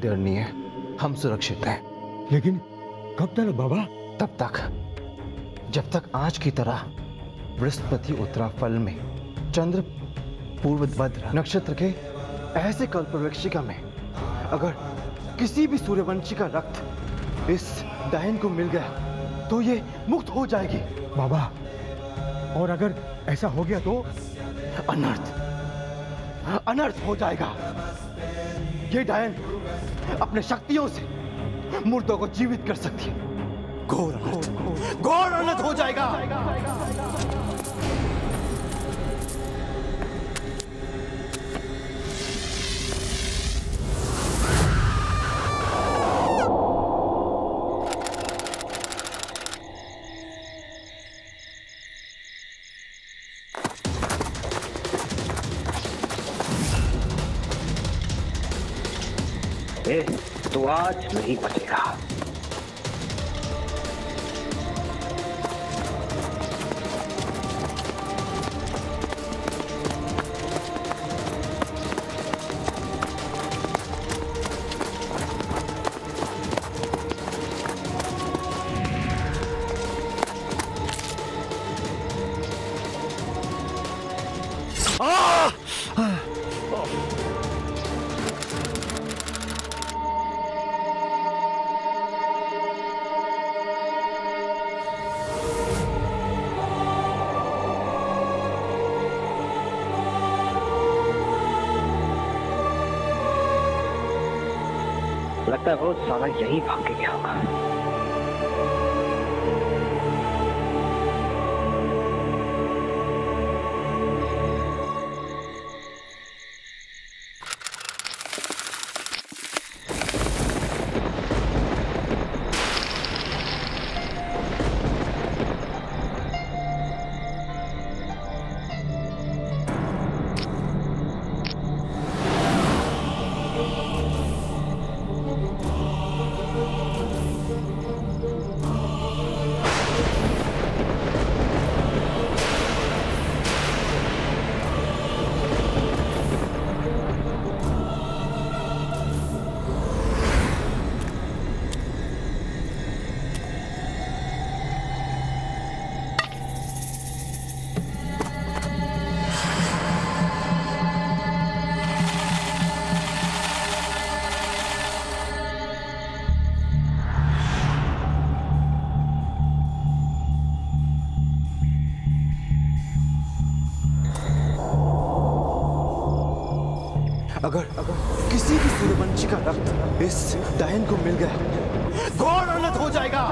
कोई डर नहीं है। हम सुरक्षित हैं। लेकिन कब तक बाबा? तब तक। जब तक आज की तरह बृहस्पति उत्तरा फल में चंद्र पूर्व भद्र नक्षत्र के ऐसे कल्पवृक्षिका में अगर किसी भी सूर्यवंशी का रक्त इस डायन को मिल गया तो ये मुक्त हो जाएगी। बाबा और अगर ऐसा हो गया तो? अनर्थ। अनर्थ हो जाएगा। ये डायन अपने शक्तियों से मुर्दों को जीवित कर सकती है। घोर घोर अनर्थ हो जाएगा। ए, आज नहीं बचेगा। लगता है वो साला यही भाग के गया होगा। अगर अगर किसी भी सूर्यवंशी का रक्त इस डायन को मिल गया घोर अनर्थ हो जाएगा।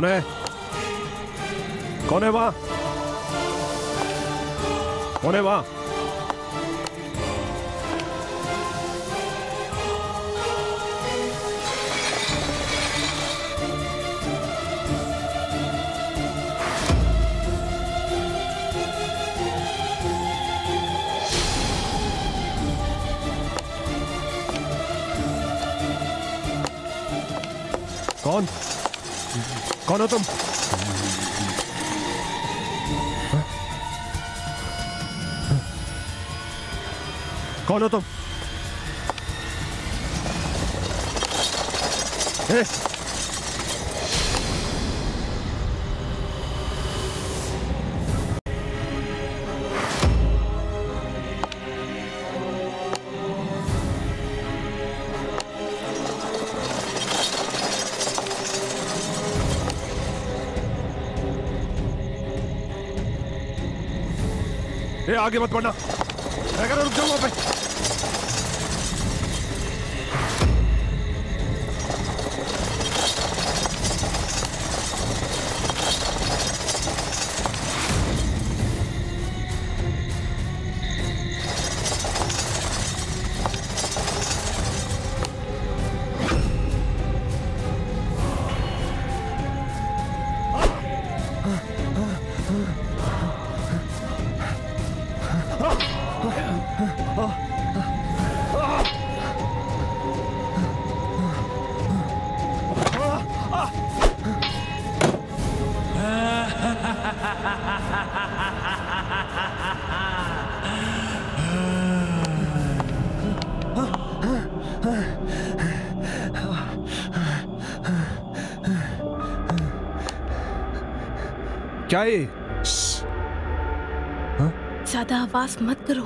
कौन है कौन है कौन कौन हो तुम? कौन हो तुम आगे मत बढ़ना। क्या ये? ज़्यादा आवाज़ मत करो।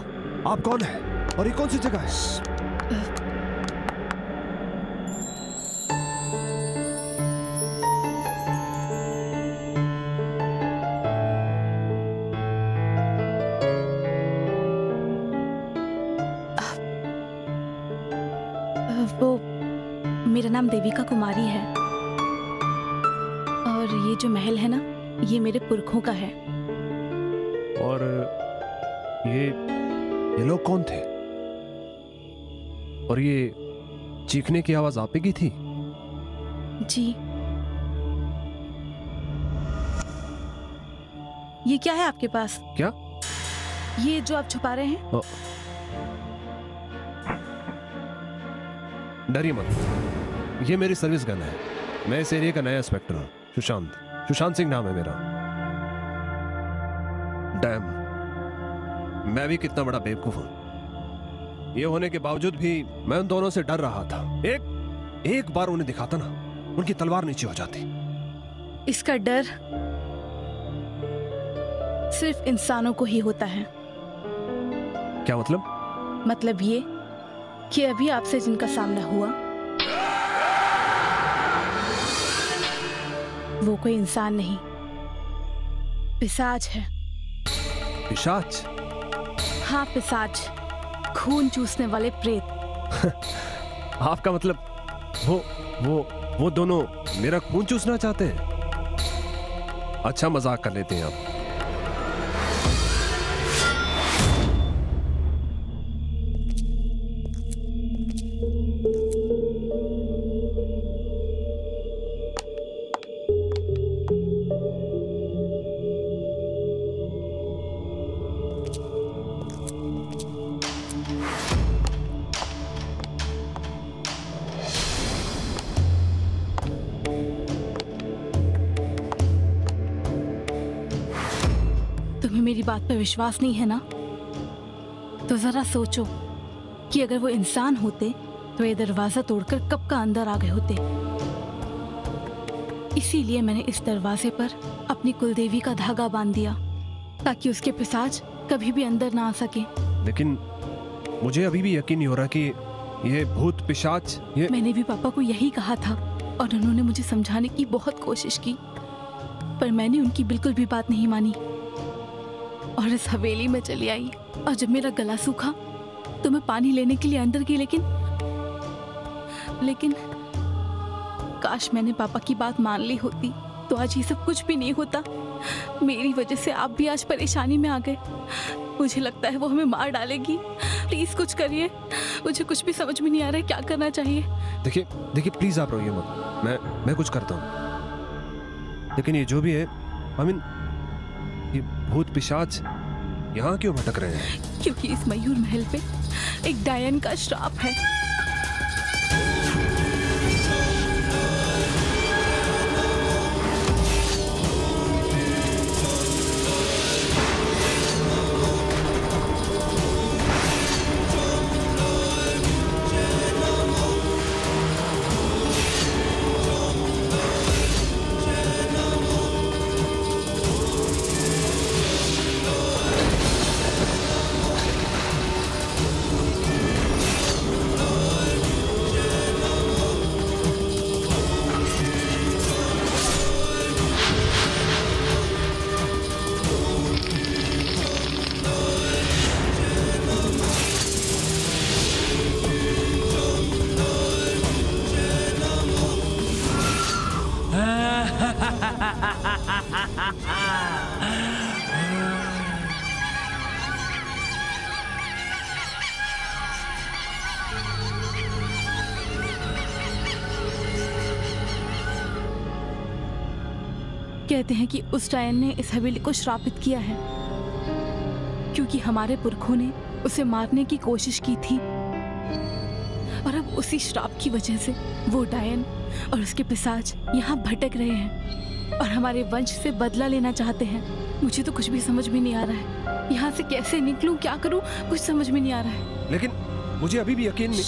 आप कौन है? और ये कौन सी जगह है? पुरखों का है। और ये ये लोग कौन थे? और ये चीखने की आवाज़ आप की थी? जी। ये क्या है आपके पास? क्या? ये जो आप छुपा रहे हैं? डरिए मत। ये मेरी सर्विस गन है। मैं इस एरिया का नया इंस्पेक्टर हूँ। सुशांत। सुशांत सिंह नाम है मेरा। डैम। मैं भी कितना बड़ा बेवकूफ़ हूँ। ये होने के बावजूद भी मैं उन दोनों से डर रहा था। एक एक बार उन्हें दिखाता ना उनकी तलवार नीचे हो जाती। इसका डर सिर्फ़ इंसानों को ही होता है। क्या मतलब? मतलब ये कि अभी आपसे जिनका सामना हुआ वो कोई इंसान नहीं पिसाज है। पिशाच? हाँ पिशाच। खून चूसने वाले प्रेत। आपका मतलब वो वो वो दोनों मेरा खून चूसना चाहते हैं? अच्छा मज़ाक कर लेते हैं आप। विश्वास नहीं है ना? तो जरा सोचो कि अगर वो इंसान होते तो ये दरवाज़ा तोड़कर कब का अंदर आ गए होते? इसीलिए मैंने इस दरवाजे पर अपनी कुलदेवी का धागा बाँध दिया ताकि उसके पिसाज कभी भी अंदर ना आ सके। लेकिन मुझे अभी भी यकीन नहीं हो रहा कि ये भूत पिशाच ये मैंने भी पापा को यही कहा था और उन्होंने मुझे समझाने की बहुत कोशिश की पर मैंने उनकी बिल्कुल भी बात नहीं मानी। और इस हवेली में चली आई। और जब मेरा गला सूखा तो मैं पानी लेने के लिए अंदर गई, लेकिन लेकिन, काश मैंने पापा की बात मान ली होती तो आज ये सब कुछ भी नहीं होता। मेरी वजह से आप भी आज परेशानी में आ गए। मुझे लगता है वो हमें मार डालेगी। प्लीज़ कुछ करिए। मुझे कुछ भी समझ में नहीं आ रहा है क्या करना चाहिए। देखिए देखिए, प्लीज़ आप रोइए मत। मैं मैं कुछ करता हूँ। लेकिन ये जो भी है आई मीन भूत पिशाच यहाँ क्यों भटक रहे हैं? क्योंकि इस मयूर महल पे एक डायन का श्राप है। कहते हैं कि उस डायन ने इस हवेली को श्रापित किया है। क्योंकि हमारे पुरखों ने उसे मारने की कोशिश की थी। और अब उसी श्राप की वजह से वो डायन और उसके पिसाच यहाँ भटक रहे हैं और हमारे वंश से बदला लेना चाहते हैं। मुझे तो कुछ भी समझ में नहीं आ रहा है। यहाँ से कैसे निकलूं क्या करूँ कुछ समझ में नहीं आ रहा है। लेकिन मुझे अभी भी यकीन नहीं।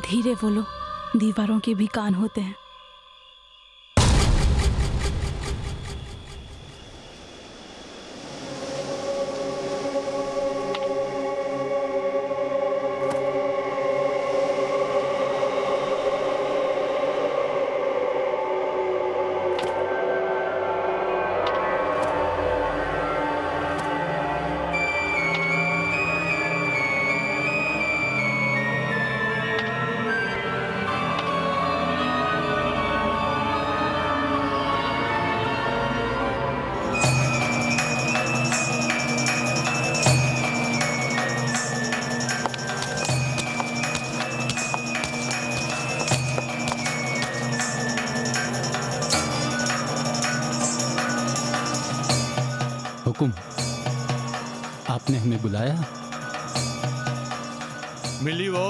धीरे बोलो। दीवारों के भी कान होते हैं। आपने हमें बुलाया? मिली वो।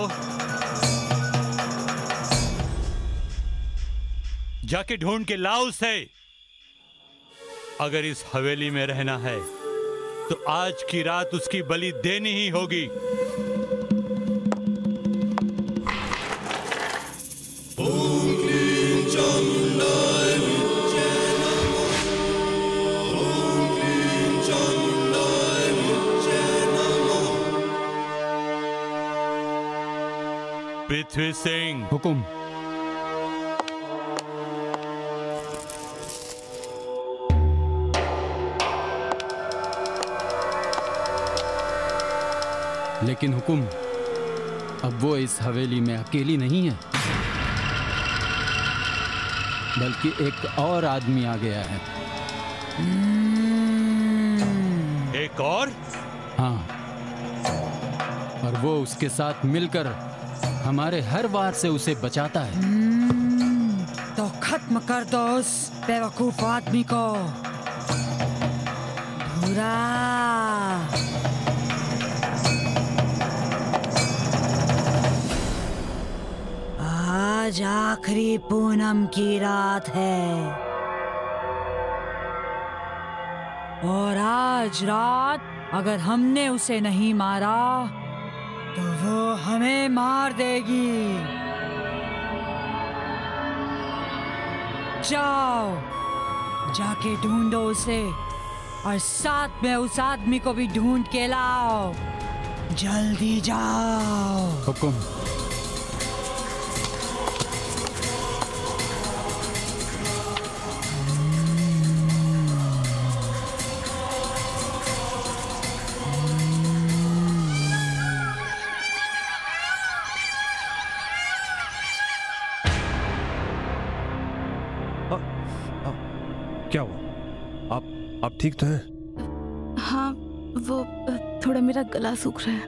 जाके ढूंढ के लाओ उसे। अगर इस हवेली में रहना है तो आज की रात उसकी बलि देनी ही होगी। हुकुम लेकिन हुकुम अब वो इस हवेली में अकेली नहीं है बल्कि एक और आदमी आ गया है। एक और? हाँ और वो उसके साथ मिलकर हमारे हर बार से उसे बचाता है। तो खत्म कर दो उस बेवकूफ़ आदमी को। भूरा आज आखिरी पूनम की रात है। और आज रात अगर हमने उसे नहीं मारा तो वो हमें मार देगी। जाओ, जाके ढूंढो उसे, और साथ में उस आदमी को भी ढूंढ के लाओ। जल्दी जाओ। हुकुम। ठीक तो है? हाँ वो थोड़ा मेरा गला सूख रहा है।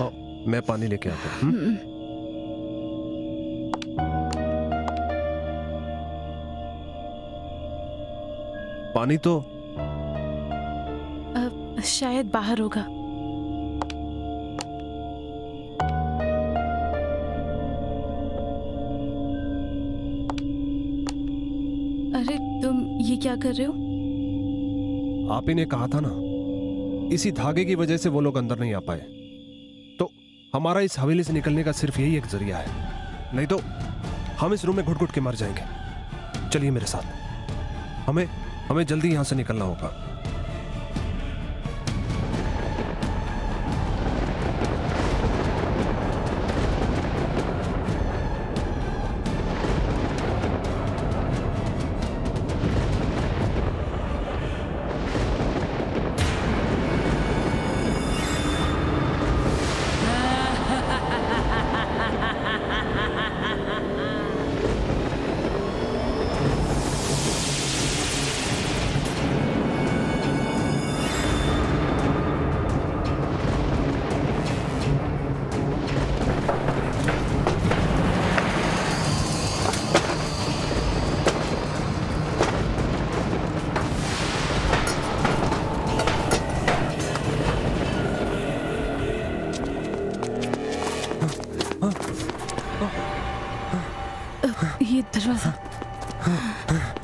आओ, मैं पानी लेके आता हूँ हम्म? हम्म, पानी तो? अ, शायद बाहर होगा। अरे तुम ये क्या कर रहे हो? आप ही ने कहा था ना, इसी धागे की वजह से वो लोग अंदर नहीं आ पाए। तो हमारा इस हवेली से निकलने का सिर्फ़ यही एक ज़रिया है। नहीं तो हम इस रूम में घुट घुट के मर जाएँगे। चलिए मेरे साथ। हमें हमें जल्दी यहाँ से निकलना होगा। ये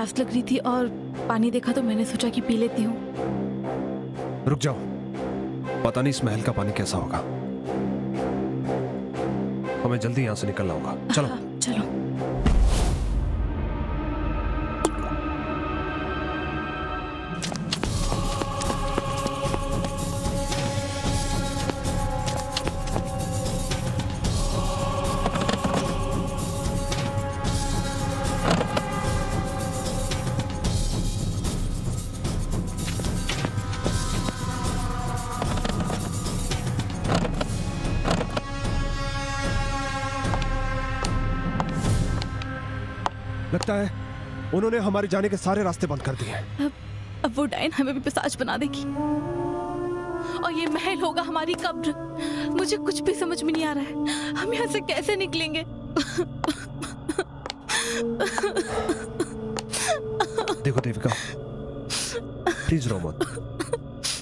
प्यास लग रही थी और पानी देखा तो मैंने सोचा कि पी लेती हूँ। रुक जाओ। पता नहीं इस महल का पानी कैसा होगा। हमें जल्दी यहाँ से निकलना होगा। चलो। चलो। उन्होंने हमारे जाने के सारे रास्ते बंद कर दिए अब अब वो डायन हमें भी पिसाच बना देगी। और ये महल होगा हमारी कब्र। मुझे कुछ भी समझ में नहीं आ रहा है। हम यहाँ से कैसे निकलेंगे? देखो देविका प्लीज़ रो मत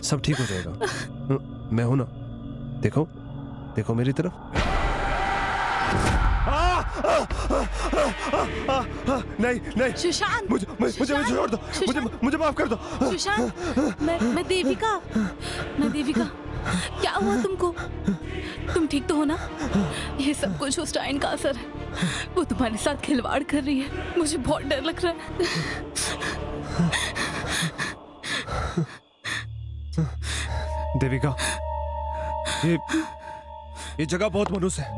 सब ठीक हो जाएगा। मैं हूँ ना? देखो देखो मेरी तरफ़। नहीं नहीं। सुशांत। मुझे मुझे मुझे छोड़ दो। मुझे मुझे माफ़ कर दो। सुशांत मैं मैं देविका। मैं देविका। क्या हुआ तुमको? तुम ठीक तो हो ना? ये सब कुछ उस डायन का असर है। वो तुम्हारे साथ खिलवाड़ कर रही है। मुझे बहुत डर लग रहा है। देविका ये ये जगह बहुत मनुष्य है।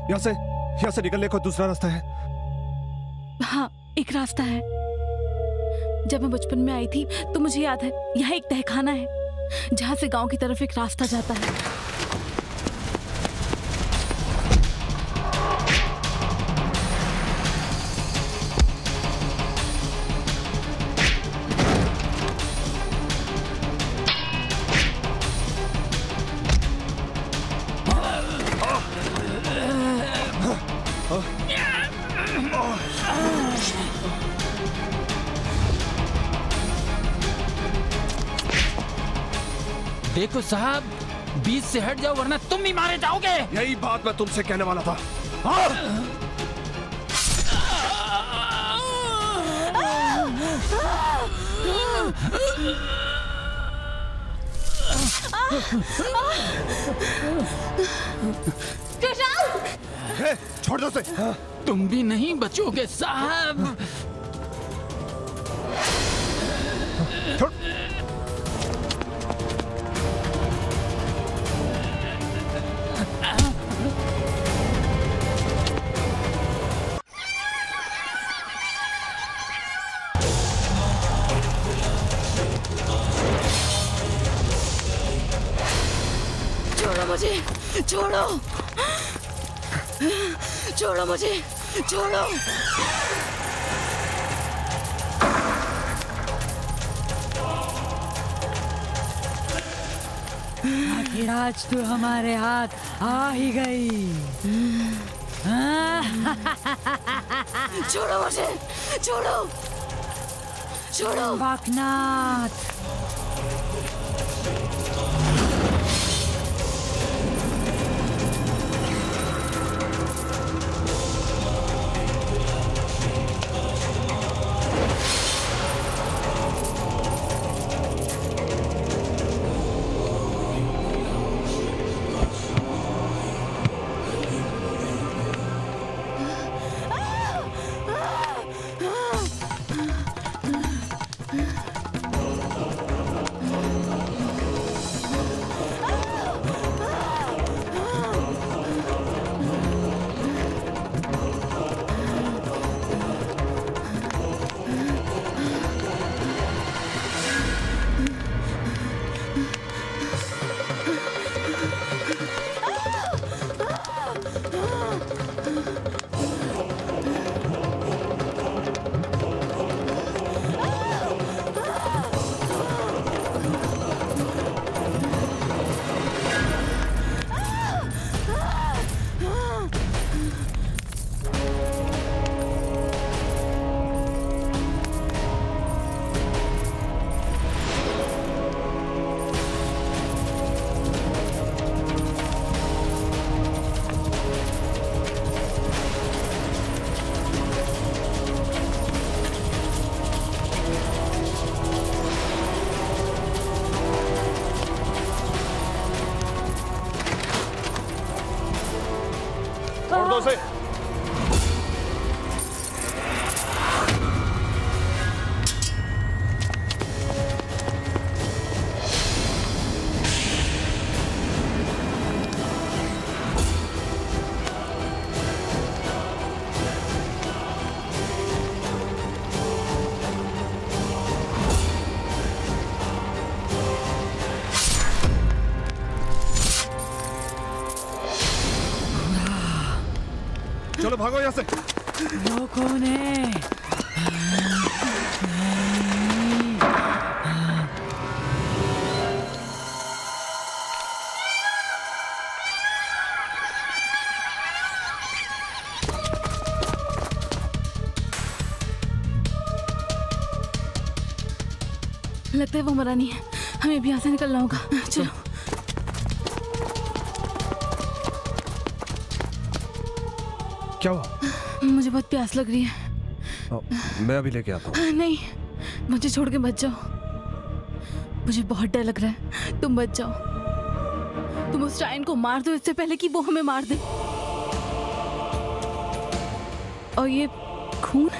यहाँ से यहाँ से निकलने का दूसरा रास्ता है। हाँ एक रास्ता है। जब मैं बचपन में आई थी तो मुझे याद है, यहाँ एक तहखाना है, जहाँ से गाँव की तरफ़ एक रास्ता जाता है। से हट जाओ वरना तुम भी मारे जाओगे। यही बात मैं तुमसे कहने वाला था। हाँ? छोड़ दो उसे। तुम भी नहीं बचोगे साहब। छोड़ो मुझे छोड़ो छोड़ो मुझे छोड़ो आखिर आज तू हमारे हाथ आ ही गई? छोड़ो मुझे छोड़ो छोड़ो बाकनाथ भागो यहाँ से कौन है लगता है वो मरा नहीं है। हमें भी यहाँ से निकलना होगा। चलो। क्या हुआ? मुझे बहुत प्यास लग रही है। ओ, मैं अभी लेके आता हूँ। नहीं मुझे छोड़ के बच जाओ। मुझे बहुत डर लग रहा है। तुम बच जाओ। तुम उस टाइन को मार दो इससे पहले कि वो हमें मार दे। और ये खून?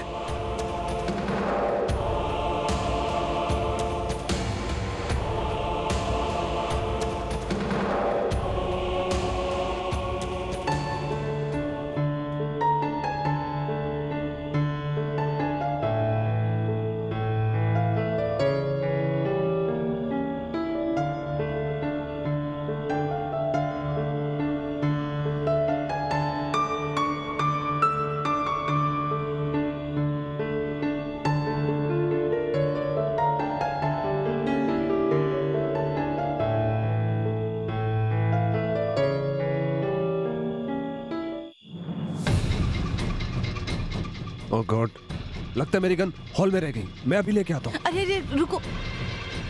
ओह गॉड लगता है मेरी गन हॉल में रह गई। मैं अभी लेके आता हूँ। अरे अरे रुको।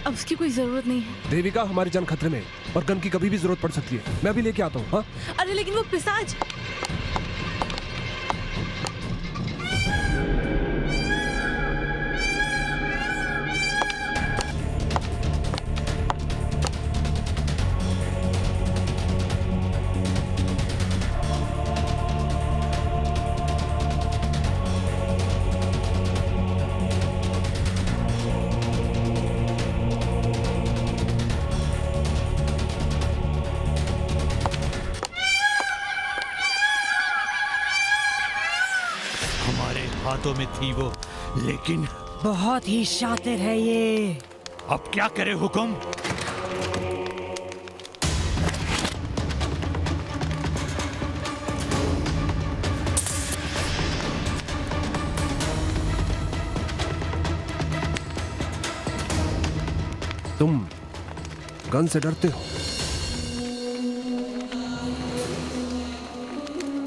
अब उसकी कोई ज़रूरत नहीं है। देविका हमारी जान खतरे में है और गन की कभी भी ज़रूरत पड़ सकती है। मैं अभी लेके आता हूँ हाँ? अरे लेकिन वो पिसाज! थी वो। लेकिन बहुत ही शातिर है ये। अब क्या करे हुक्म? तुम गन से डरते हो।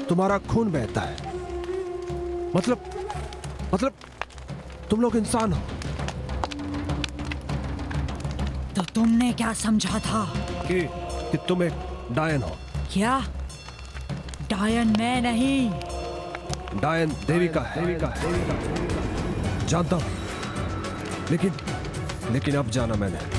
तुम्हारा खून बहता है। मतलब मतलब तुम लोग इंसान हो। तो तुमने क्या समझा था? कि कि तुम एक डायन हो। क्या? डायन मैं नहीं। डायन देविका है। देविका है जानता हूँ। लेकिन लेकिन अब जाना मैंने।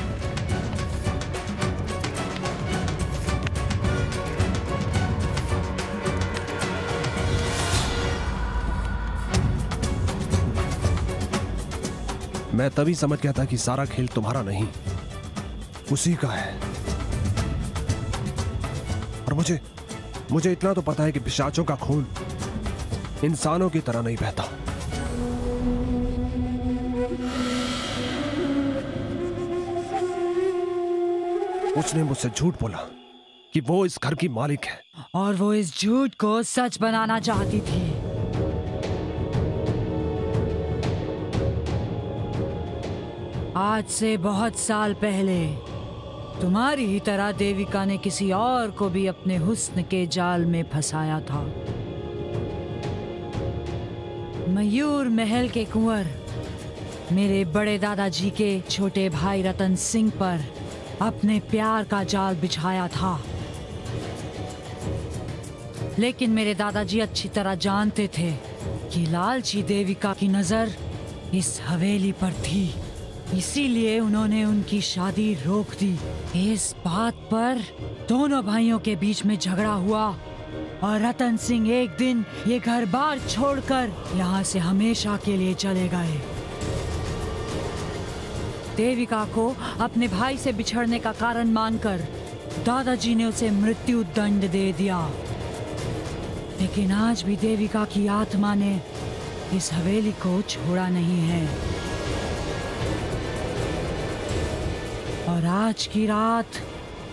मैं तभी समझ गया था कि सारा खेल तुम्हारा नहीं, उसी का है। और मुझे मुझे इतना तो पता है कि पिशाचों का खून इंसानों की तरह नहीं बहता। उसने मुझसे झूठ बोला कि वो इस घर की मालिक है। और वो इस झूठ को सच बनाना चाहती थी। आज से बहुत साल पहले, तुम्हारी ही तरह देविका ने किसी और को भी अपने हुस्न के जाल में फंसाया था। मयूर महल के कुंवर, मेरे बड़े दादाजी के छोटे भाई रतन सिंह पर अपने प्यार का जाल बिछाया था। लेकिन मेरे दादाजी अच्छी तरह जानते थे कि लालची देविका की नज़र इस हवेली पर थी। इसीलिए उन्होंने उनकी शादी रोक दी। इस बात पर दोनों भाइयों के बीच में झगड़ा हुआ और रतन सिंह एक दिन ये घर बार छोड़कर यहाँ से हमेशा के लिए चले गए। देविका को अपने भाई से बिछड़ने का कारण मानकर दादाजी ने उसे मृत्यु दंड दे दिया। लेकिन आज भी देविका की आत्मा ने इस हवेली को छोड़ा नहीं है। और आज की रात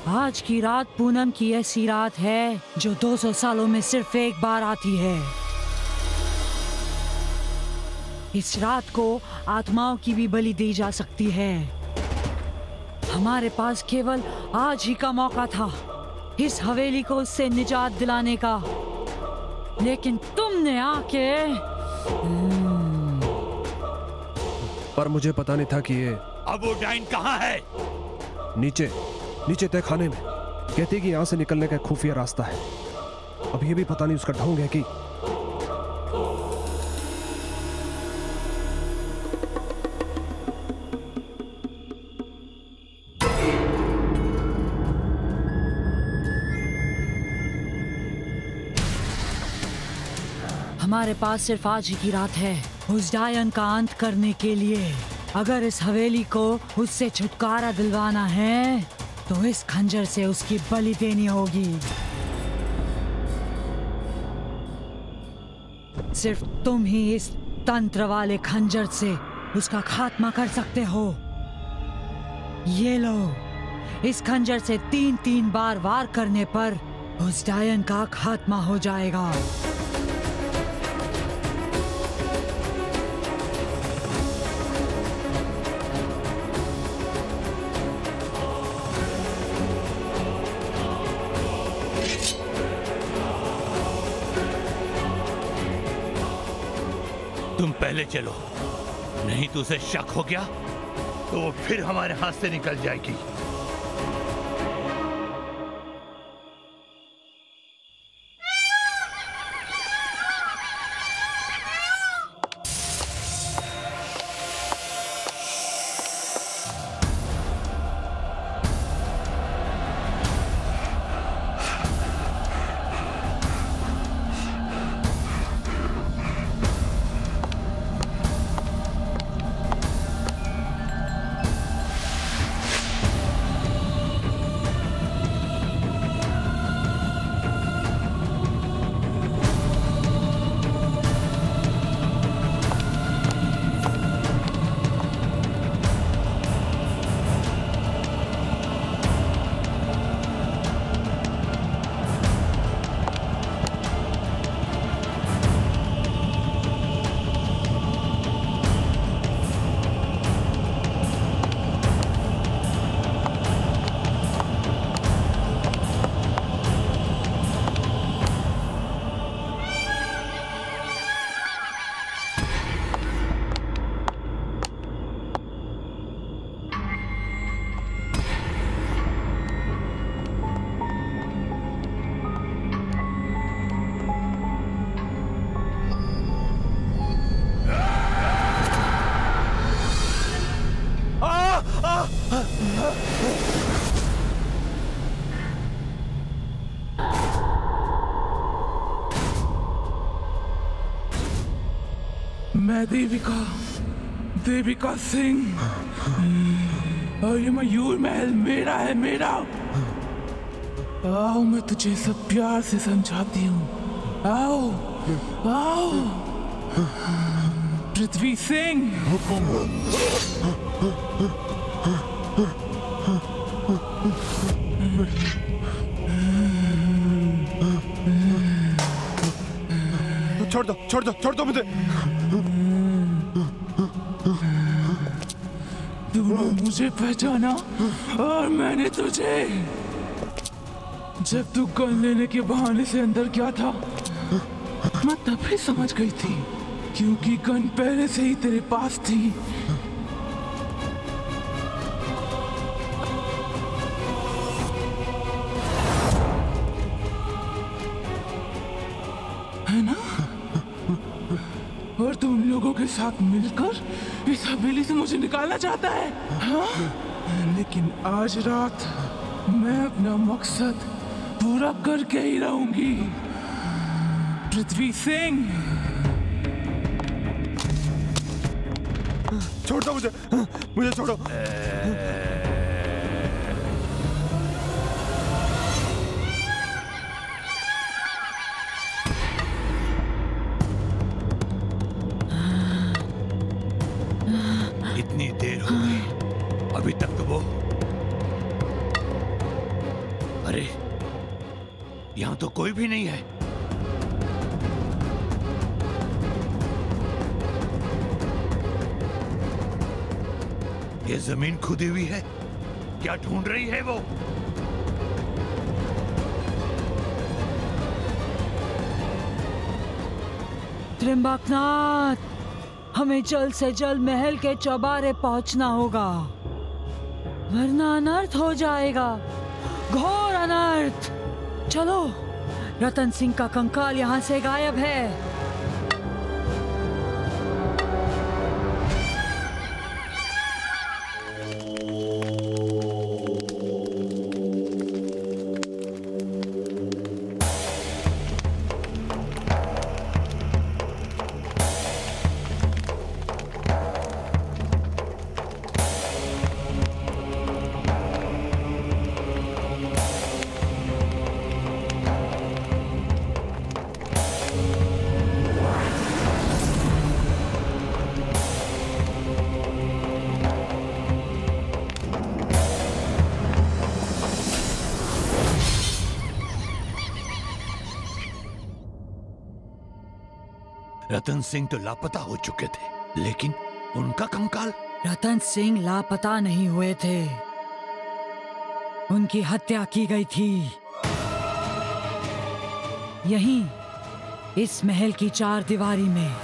आज की रात पूनम की ऐसी रात है जो 200 सालों में सिर्फ़ एक बार आती है। इस रात को आत्माओं की भी बलि दी जा सकती है। हमारे पास केवल आज ही का मौका था इस हवेली को उससे निजात दिलाने का। लेकिन तुमने आके पर मुझे पता नहीं था कि ये अब वो डाइन कहाँ है? नीचे नीचे तय खाने में। कहती कि यहाँ से निकलने का खुफिया रास्ता है। अब ये भी पता नहीं उसका ढोंग है कि हमारे पास सिर्फ़ आज ही की रात है। उस डायन का अंत करने के लिए। अगर इस हवेली को उससे छुटकारा दिलवाना है तो इस खंजर से उसकी बलि देनी होगी। सिर्फ़ तुम ही इस तंत्र वाले खंजर से उसका खात्मा कर सकते हो। ये लो, इस खंजर से तीन तीन बार वार करने पर उस डायन का खात्मा हो जाएगा। पहले चलो। नहीं तो उसे शक हो गया तो वो फिर हमारे हाथ से निकल जाएगी। मैं देविका देविका सिंह। ये मयूर महल, मेरा है मेरा। आओ, मैं तुझे सब प्यार से समझाती हूँ। आओ आओ। पृथ्वी सिंह। छोड़ दो छोड़ दो छोड़ दो मुझे तूने मुझे पहचाना और मैंने तुझे जब तू गन लेने के बहाने से अंदर क्या था मैं तभी समझ गई थी क्योंकि गन पहले से ही तेरे पास थी साथ मिलकर इस हवेली से मुझे निकालना चाहता है। हा? लेकिन आज रात मैं अपना मकसद पूरा करके ही रहूँगी। पृथ्वी सिंह। छोड़ दो मुझे। मुझे छोड़ो। वो अरे, यहाँ तो कोई भी नहीं है। ये ज़मीन खुदी हुई है। क्या ढूंढ रही है वो? त्रिम्बकनाथ, हमें जल्द से जल्द महल के चौबारे पहुँचना होगा। वरना अनर्थ हो जाएगा। घोर अनर्थ। चलो, रतन सिंह का कंकाल यहाँ से गायब है। रतन सिंह तो लापता हो चुके थे, लेकिन उनका कंकाल रतन सिंह लापता नहीं हुए थे। उनकी हत्या की गई थी। यहीं इस महल की चार दीवारी में।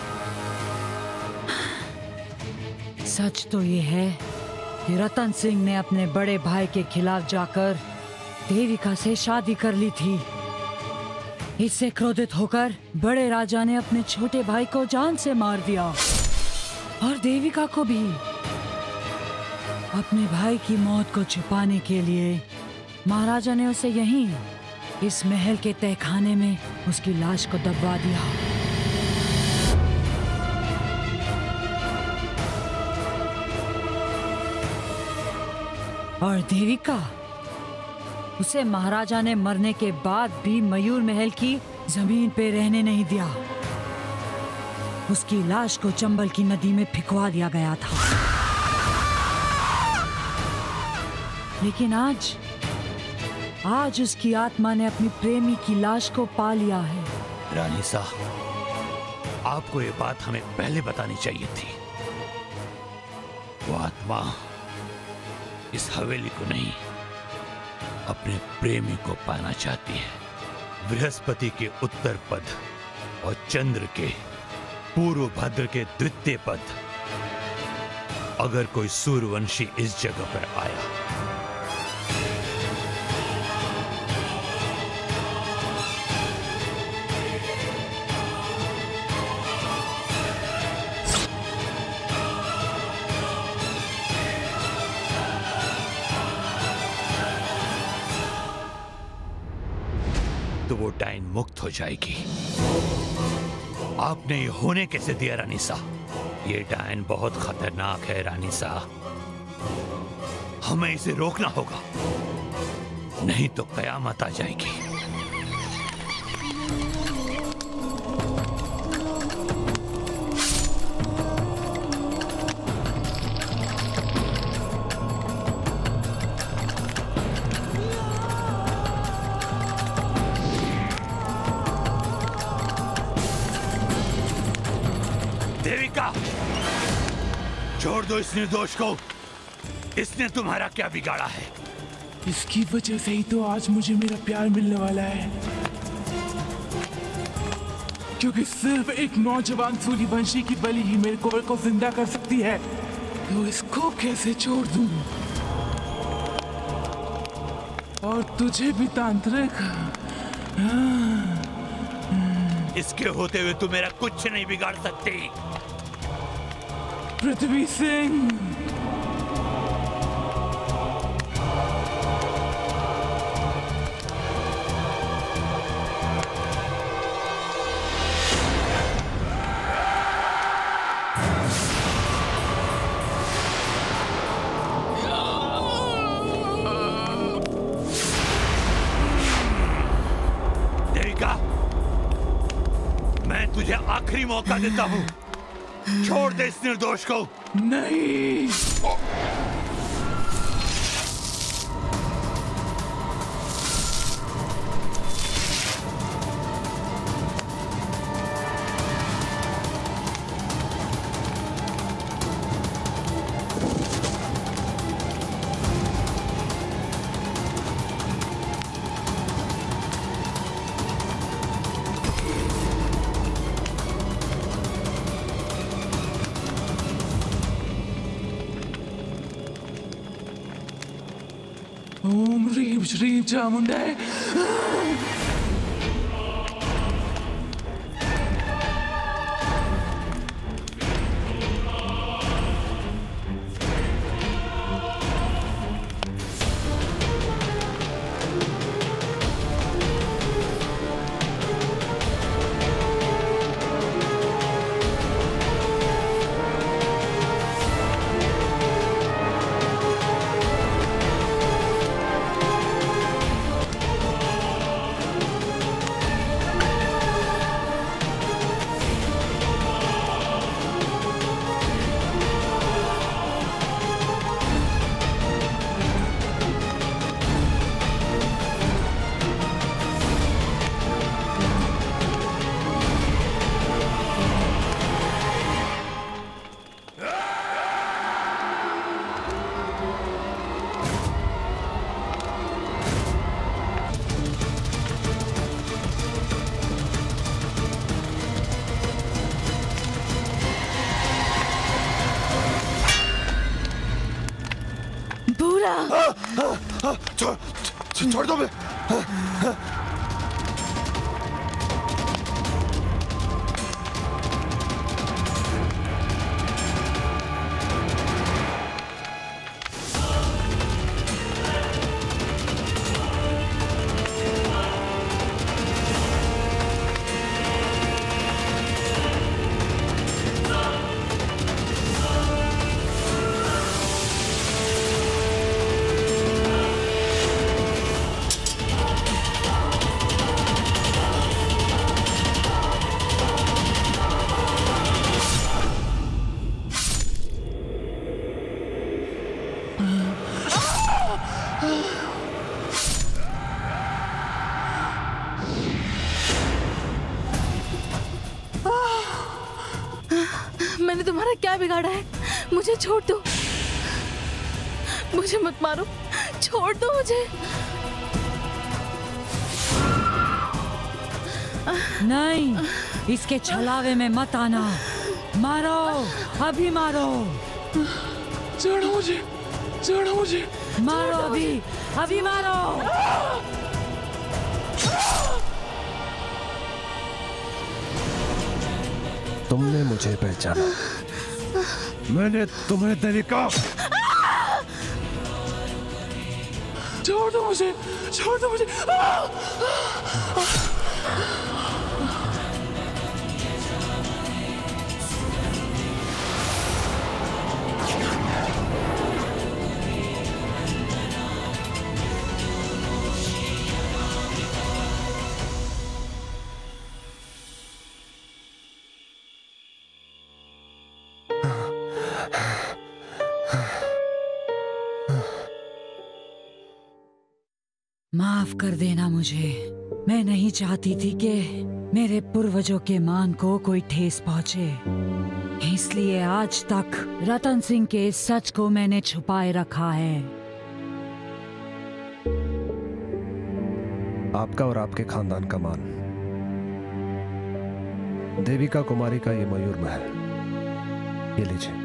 सच तो ये है कि रतन सिंह ने अपने बड़े भाई के खिलाफ जाकर देविका से शादी कर ली थी। इससे क्रोधित होकर बड़े राजा ने अपने छोटे भाई को जान से मार दिया। और देविका को भी। अपने भाई की मौत को छुपाने के लिए महाराजा ने उसे यहीं, इस महल के तहखाने में उसकी लाश को दबवा दिया। और देविका उसे महाराजा ने मरने के बाद भी मयूर महल की ज़मीन पे रहने नहीं दिया। उसकी लाश को चंबल की नदी में फिकवा दिया गया था। लेकिन आज आज उसकी आत्मा ने अपनी प्रेमी की लाश को पा लिया है। रानी साहब, आपको ये बात हमें पहले बतानी चाहिए थी। वो आत्मा इस हवेली को नहीं अपने प्रेमी को पाना चाहती है। बृहस्पति के उत्तर पद और चंद्र के पूर्व भद्र के द्वितीय पद। अगर कोई सूर्यवंशी इस जगह पर आया मुक्त हो जाएगी। आपने ये होने कैसे दिया रानी साहब। ये डायन बहुत खतरनाक है, रानी साहब। हमें इसे रोकना होगा, नहीं तो कयामत आ जाएगी। इस निर्दोष को इसने तुम्हारा क्या बिगाड़ा है? इसकी वजह से ही तो आज मुझे मेरा प्यार मिलने वाला है। क्योंकि सिर्फ़ एक नौजवान सूर्यवंशी की बलि ही मेरे कुंवर को ज़िंदा कर सकती है तो इसको कैसे छोड़ दूँ? और तुझे भी तांत्रिक। इसके होते हुए तू मेरा कुछ नहीं बिगाड़ सकती। पृथ्वी सिंह मौका देता हूँ। इस निर्दोष को नहीं छोड़ दो मैं बिगाड़ा है। मुझे छोड़ दो। मुझे मत मारो। छोड़ दो मुझे। नहीं इसके छलावे में मत आना। मारो अभी मारो। छोड़ो मुझे छोड़ो मुझे। मारो अभी अभी मारो। तुमने मुझे पहचाना। मैंने तुम्हें देखा छोड़ दो मुझे छोड़ दो मुझे माफ़ कर देना मुझे। मैं नहीं चाहती थी कि मेरे पूर्वजों के मान को कोई ठेस पहुँचे। इसलिए आज तक रतन सिंह के सच को मैंने छुपाए रखा है। आपका और आपके खानदान का मान। देविका कुमारी का ये मयूर महल। ये लीजिए।